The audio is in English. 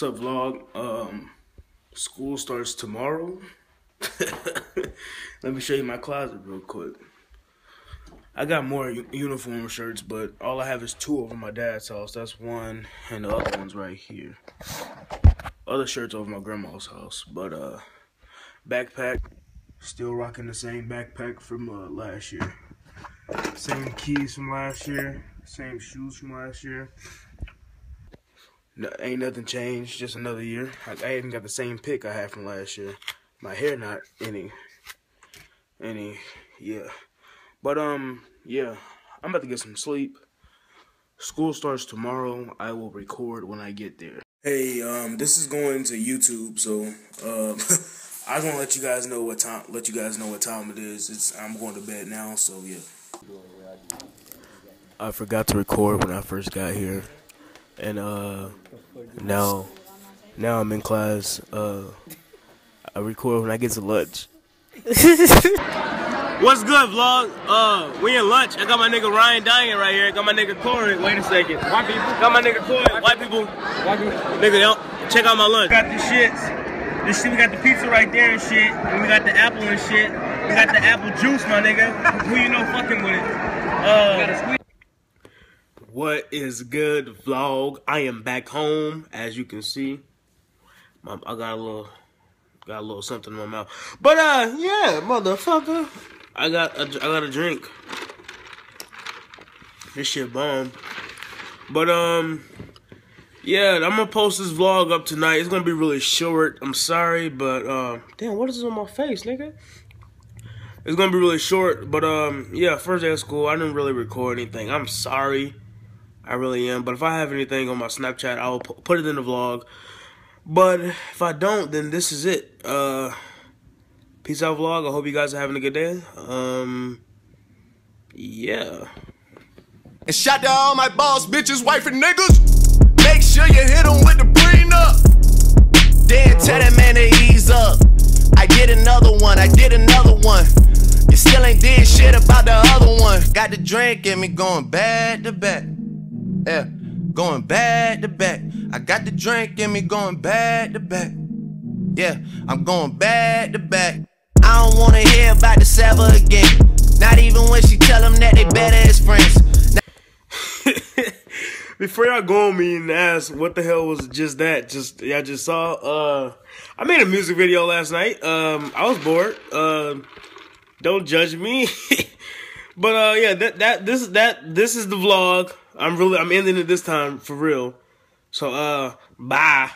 What's up, vlog? Um, school starts tomorrow. Let me show you my closet real quick. I got more uniform shirts, but all I have is two over my dad's house. That's one, and the other one's right here. Other shirts over my grandma's house, but uh, backpack, still rocking the same backpack from uh, last year. Same keys from last year, same shoes from last year. No, ain't nothing changed, just another year. I, I even got the same pick I had from last year. My hair not any, any, yeah. But, um, yeah, I'm about to get some sleep. School starts tomorrow. I will record when I get there. Hey, um, this is going to YouTube, so, um, I just want to let you guys know what time, let you guys know what time it is. It's, I'm going to bed now, so, yeah. I forgot to record when I first got here and uh, now now I'm in class. Uh, I record when I get to lunch. What's good, vlog? Uh, we in lunch. I got my nigga Ryan dying right here. I got my nigga Corey. Wait a second. White people. Got my nigga Corey. White people. White people. Nigga, check out my lunch. Got the shits. This shit, we got the pizza right there and shit. And we got the apple and shit. We got the apple juice, my nigga. Who you know fucking with it? Uh, what is good, vlog? I am back home, as you can see. I got a little, got a little something in my mouth. But uh, yeah, motherfucker, I got, a, I got a drink. This shit bomb. But um, yeah, I'm gonna post this vlog up tonight. It's gonna be really short. I'm sorry, but uh, damn, what is this on my face, nigga? It's gonna be really short, but um, yeah, first day of school, I didn't really record anything. I'm sorry. I really am. But if I have anything on my Snapchat, I will put it in the vlog. But if I don't, then this is it. Uh, peace out, vlog. I hope you guys are having a good day. Um, yeah. And shout to all my boss bitches, wife and niggas. Make sure you hit them with the prenup. Then tell that man to ease up. I get another one, I get another one. You still ain't did shit about the other one. Got the drink in me going bad to back. Yeah, going back to back. I got the drink in me going back to back. Yeah, I'm going back to back. I don't wanna hear about the Saba again. Not even when she tell them that they better as friends. Before y'all go on me and ask what the hell was just that, just y'all just saw. Uh, I made a music video last night. Um, I was bored. Uh, don't judge me. but uh, yeah, that that this that this is the vlog. I'm really I'm ending it this time for real. So uh bye.